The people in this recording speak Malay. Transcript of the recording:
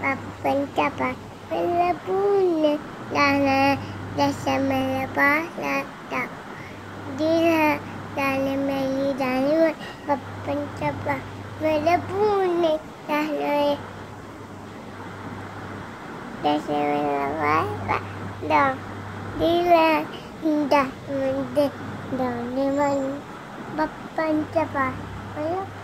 Papan kapal Bila bunga Dana Dasa melepas Latak Dila Dana Meli Dana Papan kapal Bila bunga Dana Dasa melepas Latak Dila dah Mende Dana Papan kapal Bila